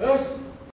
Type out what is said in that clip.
Antes